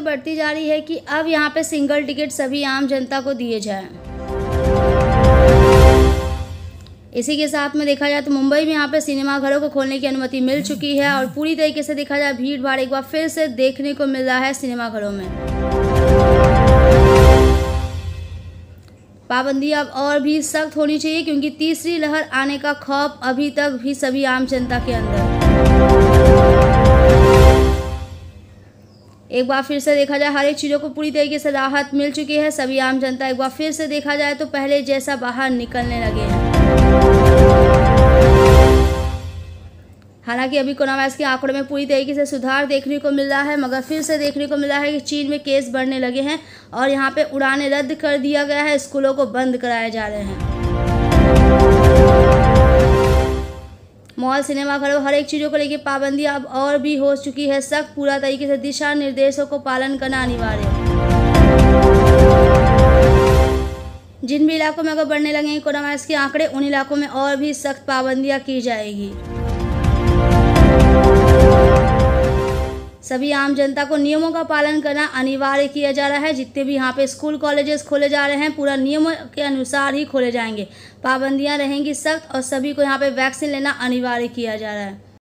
बढ़ती जा रही है कि अब यहाँ पे सिंगल टिकट सभी आम जनता को दिए जाएँ। इसी के साथ में देखा जाए तो मुंबई में यहाँ पे सिनेमा घरों को खोलने की अनुमति मिल चुकी है और पूरी तरीके से देखा जाए भीड़ भाड़ एक बार फिर से देखने को मिल रहा है सिनेमा घरों में। पाबंदी अब और भी सख्त होनी चाहिए क्योंकि तीसरी लहर आने का खौफ अभी तक भी सभी आम जनता के अंदर। एक बार फिर से देखा जाए, हर एक चीज़ों को पूरी तरीके से राहत मिल चुकी है। सभी आम जनता एक बार फिर से देखा जाए तो पहले जैसा बाहर निकलने लगे। हैं हालाँकि अभी कोरोना वायरस के आंकड़ों में पूरी तरीके से सुधार देखने को मिल रहा है, मगर फिर से देखने को मिला है कि चीन में केस बढ़ने लगे हैं और यहाँ पे उड़ानें रद्द कर दिया गया है, स्कूलों को बंद कराए जा रहे हैं। मॉल, सिनेमा हर एक चीज़ों को लेकर पाबंदी अब और भी हो चुकी है। सख्त, पूरा तरीके से दिशा निर्देशों को पालन करना अनिवार्य। जिन भी इलाकों में अगर बढ़ने लगेंगे कोरोना वायरस के आंकड़े, उन इलाकों में और भी सख्त पाबंदियाँ की जाएगी। सभी आम जनता को नियमों का पालन करना अनिवार्य किया जा रहा है। जितने भी यहाँ पे स्कूल, कॉलेजेस खोले जा रहे हैं, पूरा नियमों के अनुसार ही खोले जाएँगे। पाबंदियाँ रहेंगी सख्त और सभी को यहाँ पे वैक्सीन लेना अनिवार्य किया जा रहा है।